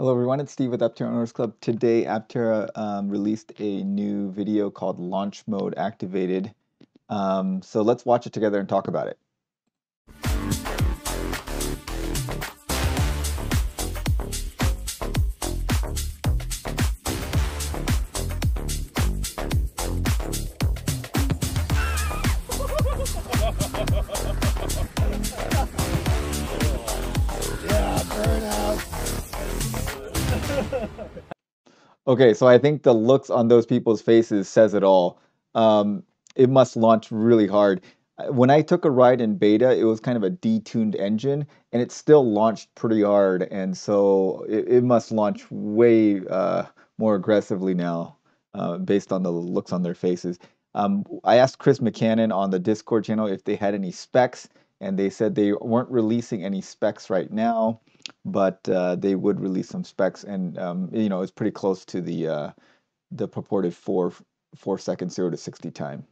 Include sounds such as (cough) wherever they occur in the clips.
Hello everyone, it's Steve with Aptera Owners Club. Today Aptera um, released a new video called Launch Mode Activated. Um, so let's watch it together and talk about it. Okay, so I think the looks on those people's faces says it all. Um, it must launch really hard. When I took a ride in beta, it was kind of a detuned engine, and it still launched pretty hard. And so it, it must launch way uh, more aggressively now, uh, based on the looks on their faces. Um, I asked Chris McCannon on the Discord channel if they had any specs, and they said they weren't releasing any specs right now but uh, they would release some specs, and um, you know it's pretty close to the uh, the purported four four second zero to sixty time,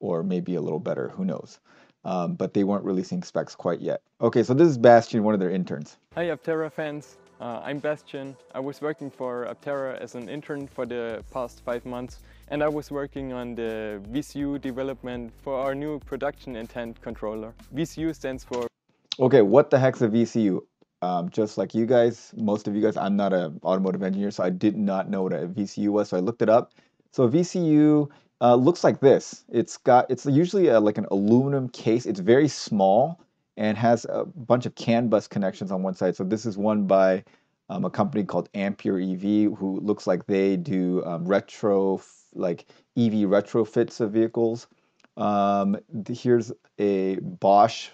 or maybe a little better. Who knows? Um, but they weren't releasing specs quite yet. Okay, so this is Bastian, one of their interns. Hi Aptera fans, uh, I'm Bastian. I was working for Aptera as an intern for the past five months and I was working on the VCU development for our new production intent controller. VCU stands for... Okay, what the heck's a VCU? Um, just like you guys, most of you guys, I'm not an automotive engineer, so I did not know what a VCU was. So I looked it up. So a VCU uh, looks like this. It's got, it's usually a, like an aluminum case. It's very small and has a bunch of CAN bus connections on one side. So this is one by um, a company called Ampere EV, who looks like they do um, retro, like EV retrofits of vehicles. Um, here's a Bosch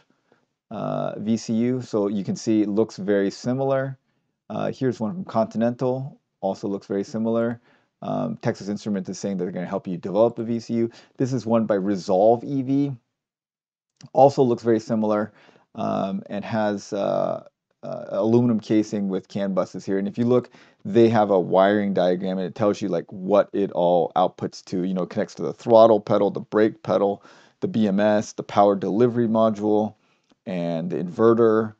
uh, VCU. So you can see it looks very similar. Uh, here's one from Continental, also looks very similar. Um, Texas Instruments is saying that they're going to help you develop the VCU. This is one by Resolve EV, also looks very similar um, and has uh, uh, aluminum casing with CAN buses here. And if you look, they have a wiring diagram and it tells you like what it all outputs to. You know, connects to the throttle pedal, the brake pedal, the BMS, the power delivery module, and inverter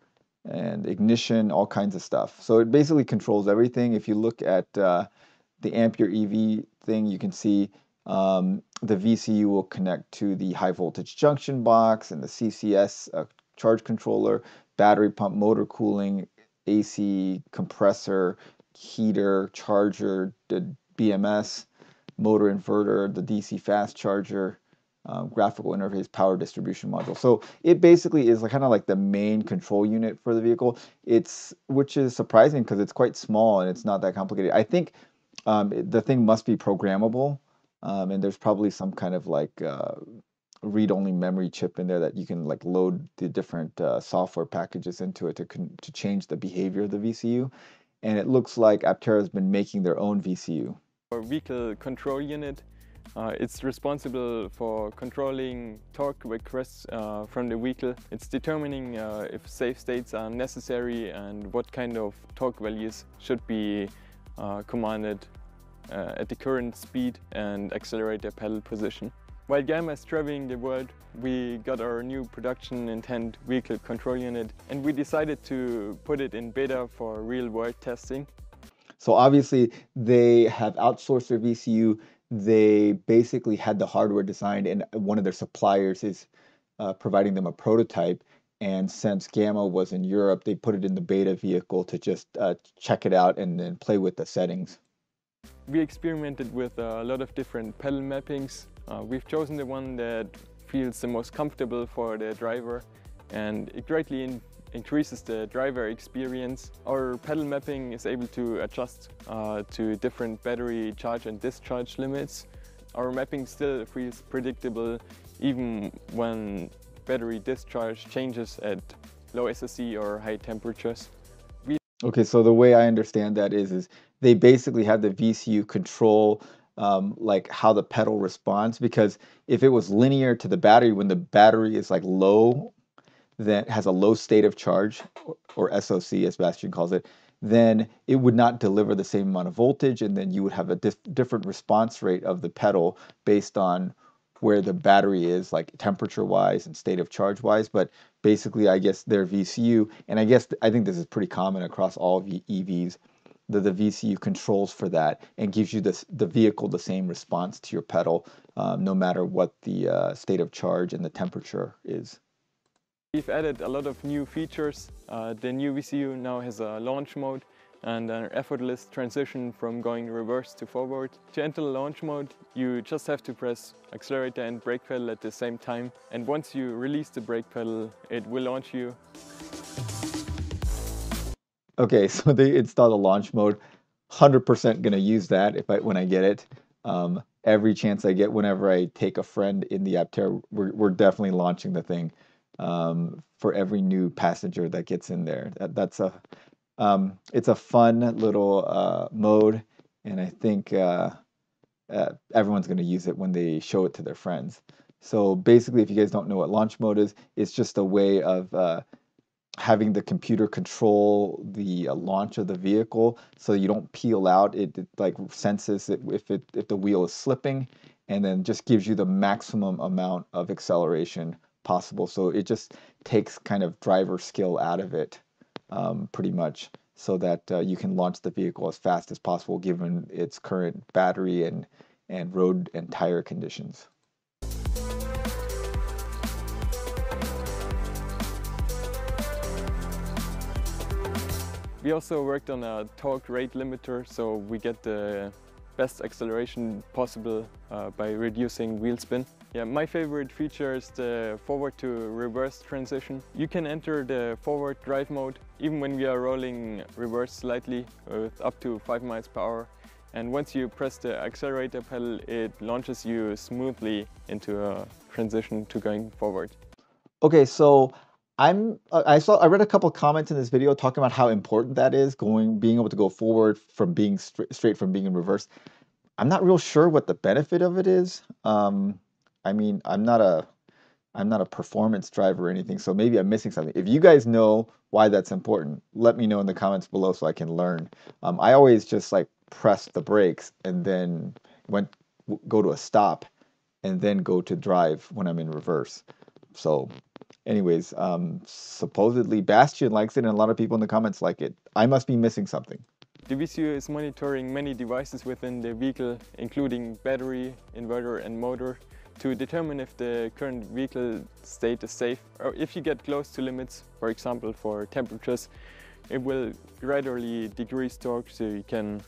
and ignition, all kinds of stuff. So it basically controls everything. If you look at uh, the Ampere EV thing, you can see um, the VCU will connect to the high voltage junction box and the CCS uh, charge controller, battery pump motor cooling, AC compressor, heater, charger, the BMS, motor inverter, the DC fast charger, um, graphical interface power distribution module. So it basically is like, kind of like the main control unit for the vehicle. It's which is surprising because it's quite small and it's not that complicated. I think um, it, the thing must be programmable, um, and there's probably some kind of like uh, read-only memory chip in there that you can like load the different uh, software packages into it to to change the behavior of the VCU. And it looks like Aptera has been making their own VCU. Our vehicle control unit uh, it's responsible for controlling torque requests uh, from the vehicle. It's determining uh, if safe states are necessary and what kind of torque values should be uh, commanded uh, at the current speed and accelerator pedal position. While Gamma is traveling the world, we got our new production intent vehicle control unit and we decided to put it in beta for real world testing. So obviously they have outsourced their VCU they basically had the hardware designed and one of their suppliers is uh, providing them a prototype. And since gamma was in europe they put it in the beta vehicle to just uh, check it out and then play with the settings. We experimented with a lot of different pedal mappings. Uh, we've chosen the one that feels the most comfortable for the driver and it greatly increases the driver experience. Our pedal mapping is able to adjust uh, to different battery charge and discharge limits. Our mapping still feels predictable even when battery discharge changes at low SOC or high temperatures. We okay, so the way I understand that is, is they basically have the VCU control um, like how the pedal responds because if it was linear to the battery when the battery is like low that has a low state of charge, or SOC as Bastian calls it, then it would not deliver the same amount of voltage, and then you would have a dif different response rate of the pedal based on where the battery is, like temperature wise and state of charge wise. But basically, I guess their VCU, and I guess I think this is pretty common across all EVs, the, the VCU controls for that and gives you the, the vehicle the same response to your pedal um, no matter what the uh, state of charge and the temperature is. We've added a lot of new features. Uh, the new VCU now has a launch mode and an effortless transition from going reverse to forward. To enter the launch mode, you just have to press accelerator and brake pedal at the same time. And once you release the brake pedal, it will launch you. Okay, (laughs) so they installed a launch mode. 100% gonna use that if I when I get it. Um, every chance I get, whenever I take a friend in the Aptera, we're, we're definitely launching the thing um, for every new passenger that gets in there. That, that's a um, it's a fun little uh, mode, and I think uh, uh, everyone's going to use it when they show it to their friends. So basically, if you guys don't know what launch mode is, it's just a way of uh, having the computer control the uh, launch of the vehicle so you don't peel out. It, it like senses it if it if the wheel is slipping, and then just gives you the maximum amount of acceleration possible. So it just takes kind of driver skill out of it, um, pretty much, so that uh, you can launch the vehicle as fast as possible given its current battery and and road and tire conditions. We also worked on a torque rate limiter so we get the best acceleration possible uh, by reducing wheel spin. Yeah, my favorite feature is the forward to reverse transition. You can enter the forward drive mode even when we are rolling reverse slightly with up to 5 miles per hour. And once you press the accelerator pedal, it launches you smoothly into a transition to going forward. Okay, so I'm I saw I read a couple comments in this video talking about how important that is going being able to go forward from being straight, straight from being in reverse. I'm not real sure what the benefit of it is. Um, I mean, I'm not a I'm not a performance driver or anything, so maybe I'm missing something. If you guys know why that's important, let me know in the comments below so I can learn. Um, I always just like press the brakes and then went go to a stop and then go to drive when I'm in reverse. So anyways, um, supposedly Bastian likes it and a lot of people in the comments like it. I must be missing something. VCU is monitoring many devices within the vehicle, including battery, inverter and motor, to determine if the current vehicle state is safe or if you get close to limits, for example for temperatures, it will gradually decrease torque so you can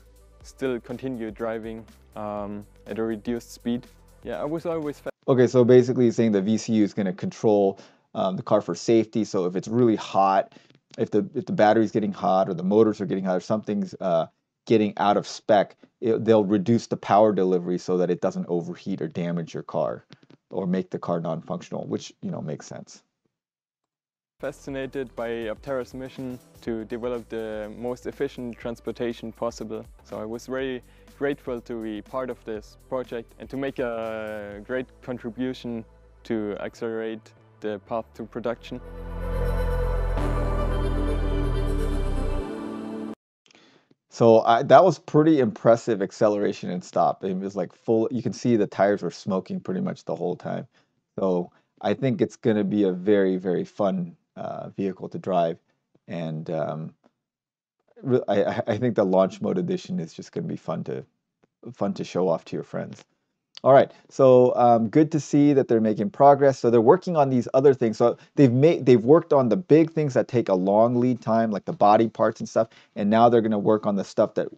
still continue driving um, at a reduced speed. Yeah, I was always... Okay, so basically saying the VCU is going to control um, the car for safety. So if it's really hot, if the if the battery's getting hot or the motors are getting hot or something's uh, getting out of spec, it, they'll reduce the power delivery so that it doesn't overheat or damage your car or make the car non-functional, which you know makes sense. Fascinated by Aptera's mission to develop the most efficient transportation possible. So I was very grateful to be part of this project and to make a great contribution to accelerate the path to production. So I, that was pretty impressive acceleration and stop. It was like full, you can see the tires were smoking pretty much the whole time. So I think it's going to be a very, very fun uh, vehicle to drive. And um, I, I think the launch mode edition is just going to be fun to fun to show off to your friends. All right, so um, good to see that they're making progress. So they're working on these other things. So they've made they've worked on the big things that take a long lead time, like the body parts and stuff, and now they're going to work on the stuff that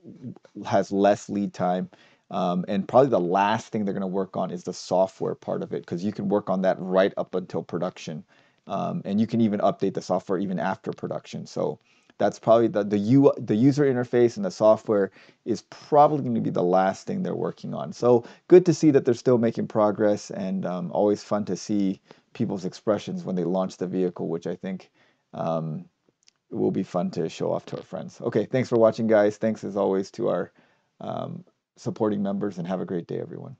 has less lead time. Um, and probably the last thing they're going to work on is the software part of it, because you can work on that right up until production, um, and you can even update the software even after production. So that's probably the the, U, the user interface and the software is probably going to be the last thing they're working on. So good to see that they're still making progress and um, always fun to see people's expressions when they launch the vehicle, which I think um, will be fun to show off to our friends. Okay, thanks for watching, guys. Thanks as always to our um, supporting members and have a great day, everyone.